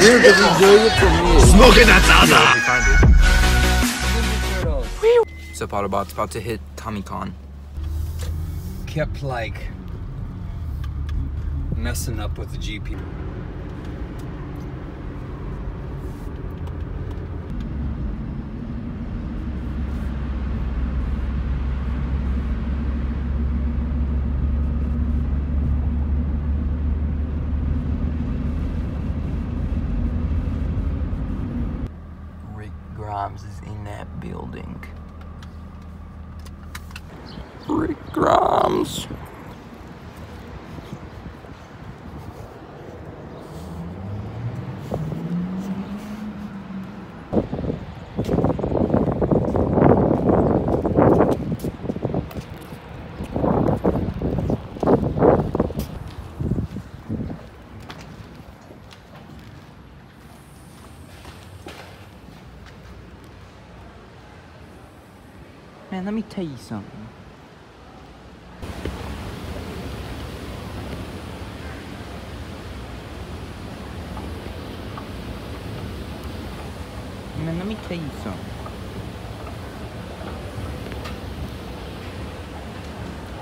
Dude, it for me. Smoking that zaza! So Autobots? About to hit Comic Con. Kept like messing up with the GP. Rick Grimes is in that building. Rick Grimes. Man, let me tell you something. Man, let me tell you something.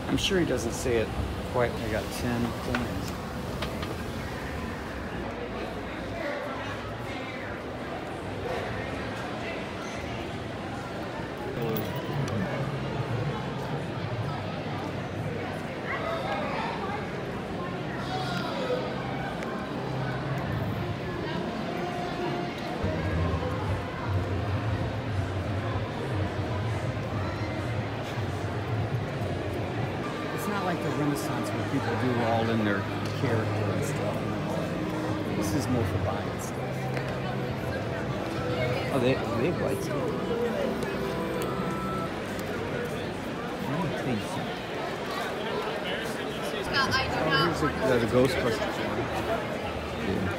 I'm sure he doesn't say it quite. I got 10 points. It's like the Renaissance where people do all in their character and stuff. This is more for buying stuff. Oh, they, they have lights. Let me tell you something. Here's the, the, the Ghostbusters one.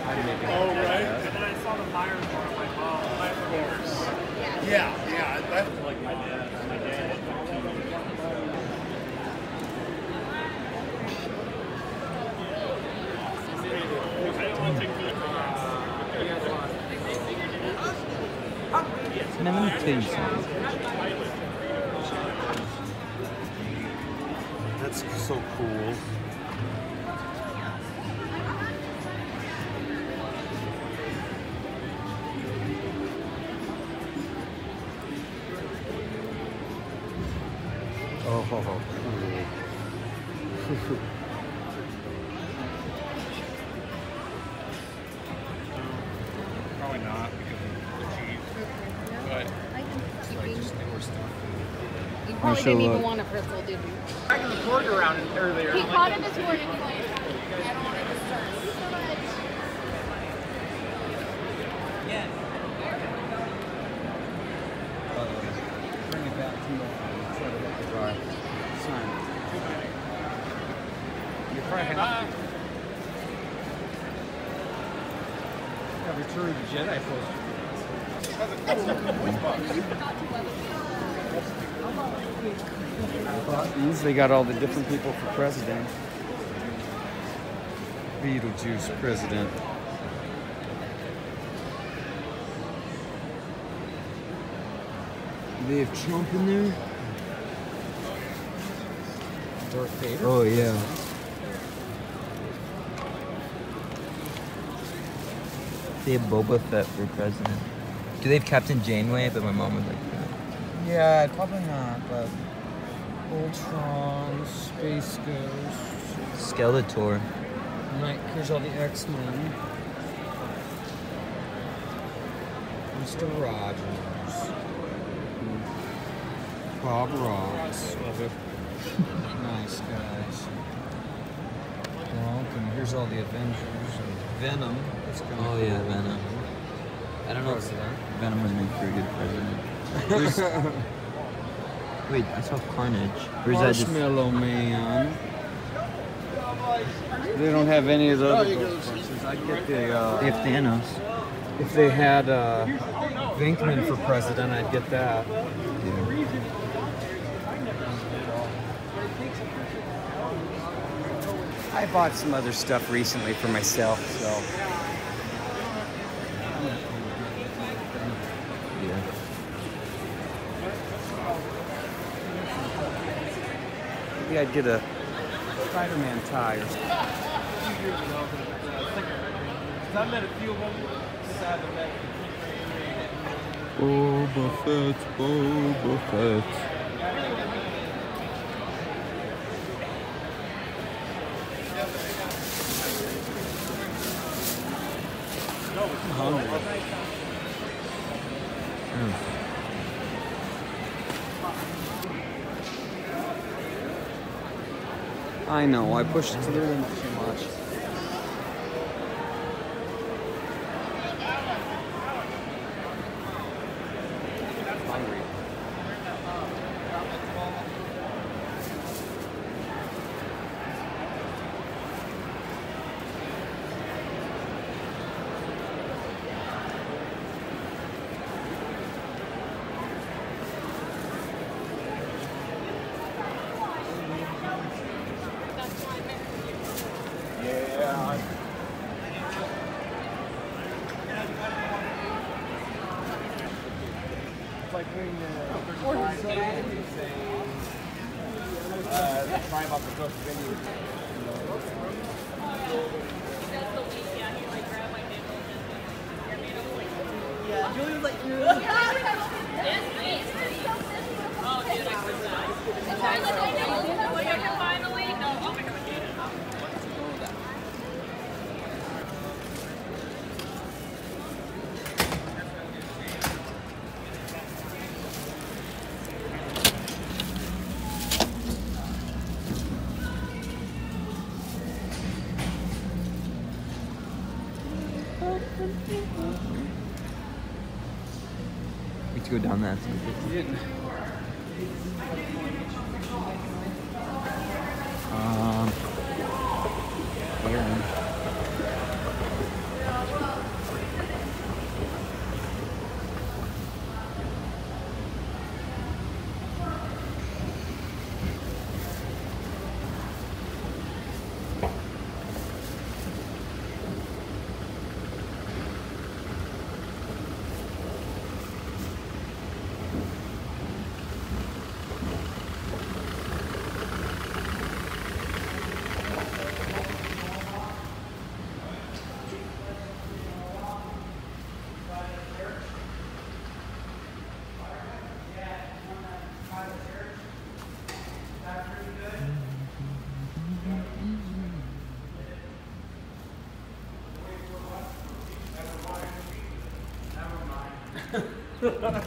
I'd Oh, right. And then I saw the Myers one. I'm like, oh, of course. Yeah, yeah. That's like my dad. My dad. That's so cool. Oh. Probably You I'll show didn't even up. want a pretzel, did you? Dragging the cord around earlier. He caught it this morning. He's like, I don't want to disturb. Bring it back to me. Try to get the dry. Sign. You probably have to. Return of the Jedi poster. Buttons. They got all the different people for president. Beetlejuice president. They have Trump in there? Darth Vader. Oh, yeah. They have Boba Fett for president. Do they have Captain Janeway? But my mom would like that. Yeah, probably not, but Ultron, Space Ghost, Skeletor. Night. Here's all the X Men. Mr. Rogers. Bob Ross. nice guys. And here's all the Avengers and Venom. Oh, yeah. Venom. I don't know if. Venom would make for a good president. Where's- Wait, I saw Carnage. Or is that. Marshmallow Man. They don't have any of the other Ghostbusters. I'd get the, uh, They have Thanos. if they had uh, Venkman for president, I'd get that. I bought some other stuff recently for myself, so Maybe I'd get a Spider-Man tie or something. I met a few of them since I haven't met Boba Fett, Boba Fett. I know, I pushed it to the limit too much. Hungry. Yeah. It's like when uh, Brian Cage is saying, uh, crying about the cook venue. That's the week, yeah, he like grabbed my nipple and made him like. Yeah, Julie was like, We to go down that. Ha ha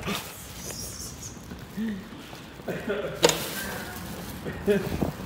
ha.